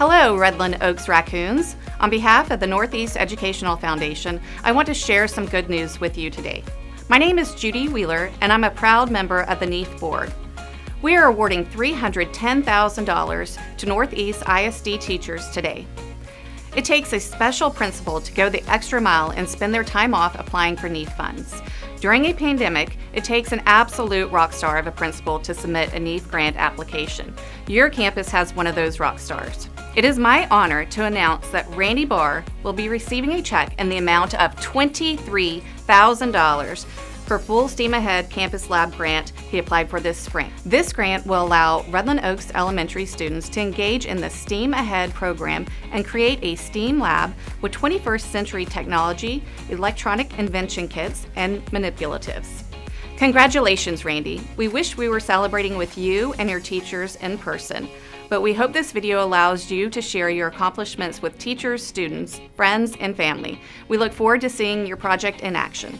Redland Oaks Raccoons. On behalf of the Northeast Educational Foundation, I want to share some good news with you today. My name is Judy Wheeler, and I'm a proud member of the NEEF board. We are awarding $310,000 to Northeast ISD teachers today. It takes a special principal to go the extra mile and spend their time off applying for NEEF funds. During a pandemic, it takes an absolute rock star of a principal to submit a NEEF grant application. Your campus has one of those rock stars. It is my honor to announce that Randy Barr will be receiving a check in the amount of $23,000 for full steam ahead campus lab grant he applied for this spring. This grant will allow Redland Oaks elementary students to engage in the STEAM Ahead program and create a STEAM lab with 21st century technology, electronic invention kits, and manipulatives. Congratulations, Randy. We wish we were celebrating with you and your teachers in person, but we hope this video allows you to share your accomplishments with teachers, students, friends, and family. We look forward to seeing your project in action.